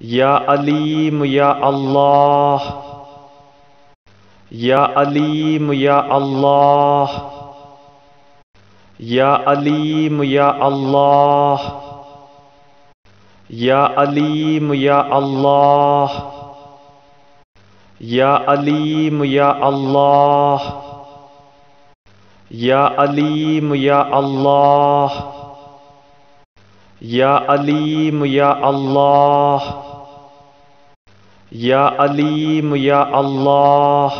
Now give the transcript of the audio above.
يا أليم يا الله. يا أليم يا الله. يا أليم يا الله. يا أليم يا الله. يا أليم يا الله. يا أليم يا الله. يا أليم يا الله. يا أليم يا الله.